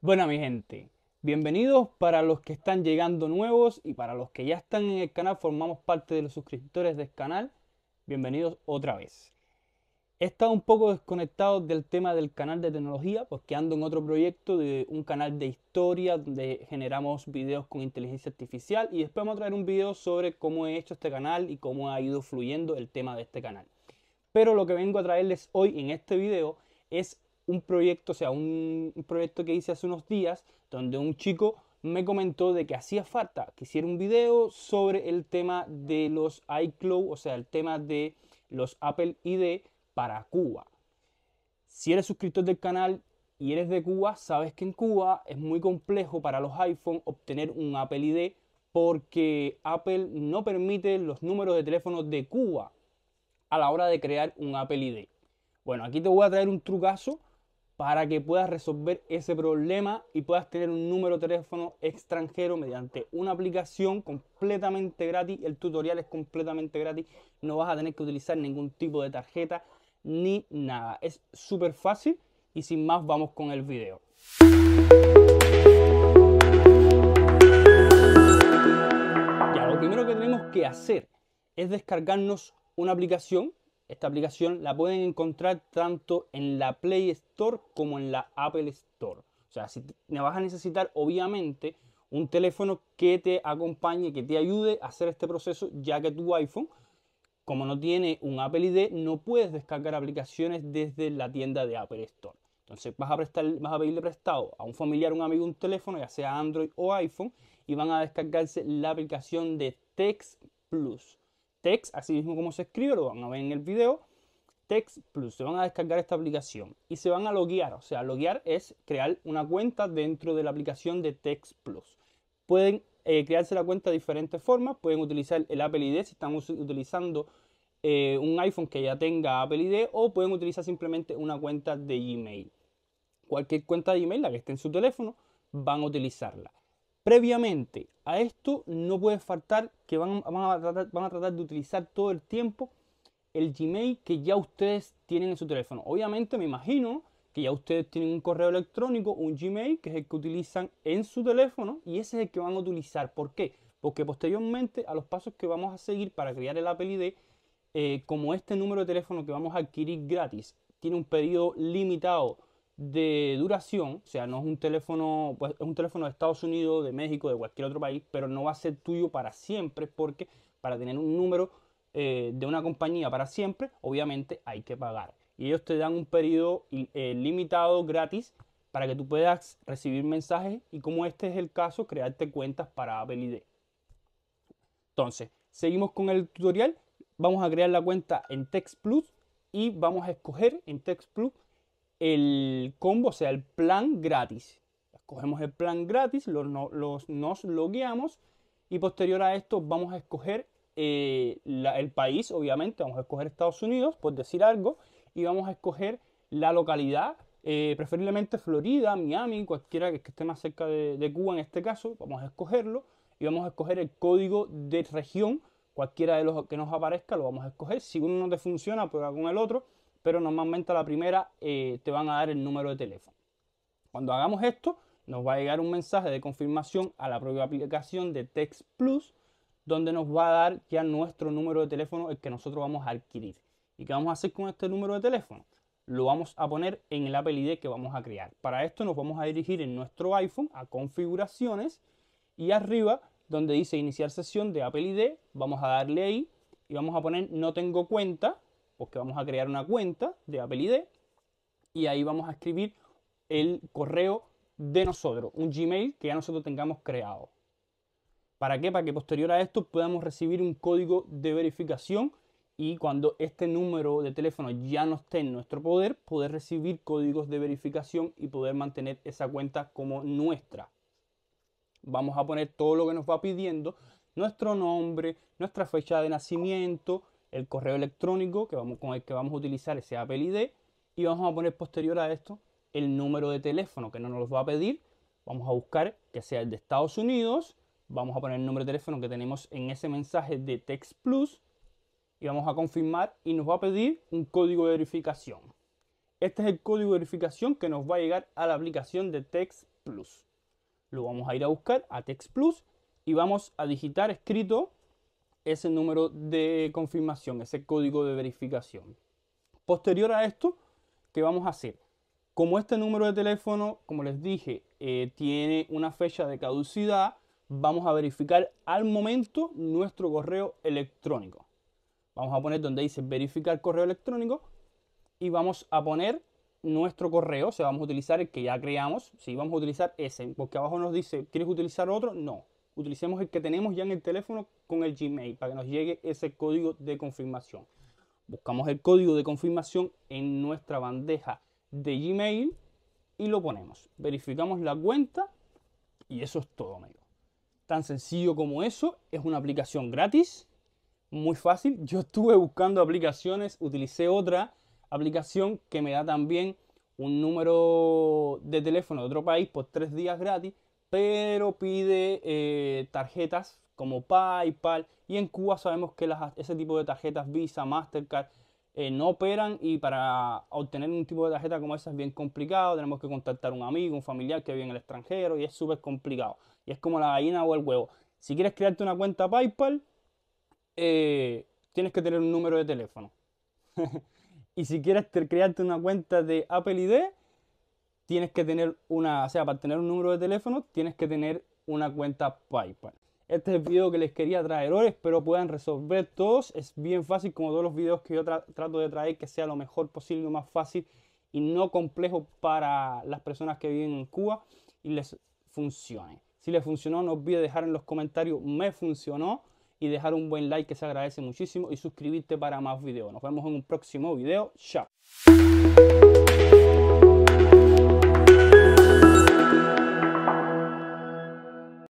Bueno, mi gente, bienvenidos para los que están llegando nuevos y para los que ya están en el canal, formamos parte de los suscriptores del canal. Bienvenidos otra vez. He estado un poco desconectado del tema del canal de tecnología porque ando en otro proyecto de un canal de historia donde generamos videos con inteligencia artificial y después vamos a traer un video sobre cómo he hecho este canal y cómo ha ido fluyendo el tema de este canal. Pero lo que vengo a traerles hoy en este video es un proyecto, o sea, un, proyecto que hice hace unos días donde un chico me comentó de que hacía falta que hiciera un video sobre el tema de los iCloud, o sea, el tema de los Apple ID para Cuba. Si eres suscriptor del canal y eres de Cuba, sabes que en Cuba es muy complejo para los iPhone obtener un Apple ID porque Apple no permite los números de teléfono de Cuba a la hora de crear un Apple ID. Bueno, aquí te voy a traer un trucazo para que puedas resolver ese problema y puedas tener un número de teléfono extranjero mediante una aplicación completamente gratis. El tutorial es completamente gratis. No vas a tener que utilizar ningún tipo de tarjeta ni nada. Es súper fácil y sin más vamos con el video. Ya, lo primero que tenemos que hacer es descargarnos una aplicación. Esta aplicación la pueden encontrar tanto en la Play Store como en la Apple Store. O sea, si vas a necesitar obviamente un teléfono que te acompañe, que te ayude a hacer este proceso, ya que tu iPhone como no tiene un Apple ID, no puedes descargar aplicaciones desde la tienda de Apple Store. Entonces vas a, prestar, vas a pedirle prestado a un familiar, un amigo, un teléfono, ya sea Android o iPhone, y van a descargarse la aplicación de Text Plus. Text, así mismo como se escribe, lo van a ver en el video. Text Plus, se van a descargar esta aplicación y se van a loguear. O sea, loguear es crear una cuenta dentro de la aplicación de Text Plus. Pueden eh, crearse la cuenta de diferentes formas. Pueden utilizar el Apple ID si están utilizando eh, un iPhone que ya tenga Apple ID o pueden utilizar simplemente una cuenta de Gmail. Cualquier cuenta de Gmail, la que esté en su teléfono, van a utilizarla. Previamente a esto no puede faltar que van, a tratar, de utilizar todo el tiempo el Gmail que ya ustedes tienen en su teléfono. Obviamente me imagino que ya ustedes tienen un correo electrónico, un Gmail, que es el que utilizan en su teléfono y ese es el que van a utilizar. ¿Por qué? Porque posteriormente a los pasos que vamos a seguir para crear el Apple ID, eh, como este número de teléfono que vamos a adquirir gratis tiene un periodo limitado de duración, o sea, no es un teléfono, pues, es un teléfono de Estados Unidos, de México, de cualquier otro país, pero no va a ser tuyo para siempre porque para tener un número eh, de una compañía para siempre, obviamente hay que pagar y ellos te dan un periodo eh, limitado gratis para que tú puedas recibir mensajes y como este es el caso, crearte cuentas para Apple ID. Entonces, seguimos con el tutorial. Vamos a crear la cuenta en Text Plus y vamos a escoger en Text Plus el combo, o sea, el plan gratis. Escogemos el plan gratis, los, nos logueamos y posterior a esto vamos a escoger eh, el país, obviamente, vamos a escoger Estados Unidos, por decir algo, y vamos a escoger la localidad, eh, preferiblemente Florida, Miami, cualquiera que esté más cerca de, Cuba en este caso, vamos a escogerlo y vamos a escoger el código de región, cualquiera de los que nos aparezca lo vamos a escoger, si uno no te funciona, prueba con el otro, pero normalmente a la primera eh, te van a dar el número de teléfono. Cuando hagamos esto, nos va a llegar un mensaje de confirmación a la propia aplicación de Text Plus, donde nos va a dar ya nuestro número de teléfono, el que nosotros vamos a adquirir. ¿Y qué vamos a hacer con este número de teléfono? Lo vamos a poner en el Apple ID que vamos a crear. Para esto nos vamos a dirigir en nuestro iPhone a configuraciones y arriba donde dice iniciar sesión de Apple ID, vamos a darle ahí y vamos a poner no tengo cuenta, porque vamos a crear una cuenta de Apple ID y ahí vamos a escribir el correo de nosotros, un Gmail que ya nosotros tengamos creado. ¿Para qué? Para que posterior a esto podamos recibir un código de verificación y cuando este número de teléfono ya no esté en nuestro poder, poder recibir códigos de verificación y poder mantener esa cuenta como nuestra. Vamos a poner todo lo que nos va pidiendo, nuestro nombre, nuestra fecha de nacimiento, el correo electrónico que vamos, con el que vamos a utilizar ese Apple ID y vamos a poner posterior a esto el número de teléfono que no nos va a pedir. Vamos a buscar que sea el de Estados Unidos. Vamos a poner el número de teléfono que tenemos en ese mensaje de Text Plus y vamos a confirmar y nos va a pedir un código de verificación. Este es el código de verificación que nos va a llegar a la aplicación de Text Plus. Lo vamos a ir a buscar a Text Plus y vamos a digitar escrito ese número de confirmación, ese código de verificación. Posterior a esto, ¿qué vamos a hacer? Como este número de teléfono, como les dije, eh, tiene una fecha de caducidad, vamos a verificar al momento nuestro correo electrónico. Vamos a poner donde dice verificar correo electrónico y vamos a poner nuestro correo, o sea, vamos a utilizar el que ya creamos, si vamos a utilizar ese, porque abajo nos dice, ¿quieres utilizar otro? No, utilicemos el que tenemos ya en el teléfono con el Gmail para que nos llegue ese código de confirmación. Buscamos el código de confirmación en nuestra bandeja de Gmail y lo ponemos. Verificamos la cuenta y eso es todo, amigos. Tan sencillo como eso, es una aplicación gratis, muy fácil. Yo estuve buscando aplicaciones, utilicé otra aplicación que me da también un número de teléfono de otro país por tres días gratis, pero pide eh, tarjetas como PayPal y en Cuba sabemos que ese tipo de tarjetas Visa, Mastercard eh, no operan y para obtener un tipo de tarjeta como esa es bien complicado, tenemos que contactar a un amigo, un familiar que vive en el extranjero y es súper complicado. Y es como la gallina o el huevo. Si quieres crearte una cuenta PayPal, eh, tienes que tener un número de teléfono. Y si quieres crearte una cuenta de Apple ID, tienes que tener una, o sea, para tener un número de teléfono, tienes que tener una cuenta PayPal. Este es el video que les quería traer hoy, espero puedan resolver todos. Es bien fácil, como todos los videos que yo trato de traer, que sea lo mejor posible, lo más fácil y no complejo para las personas que viven en Cuba y les funcione. Si les funcionó, no olvides dejar en los comentarios me funcionó y dejar un buen like que se agradece muchísimo y suscribirte para más videos. Nos vemos en un próximo video. Chao.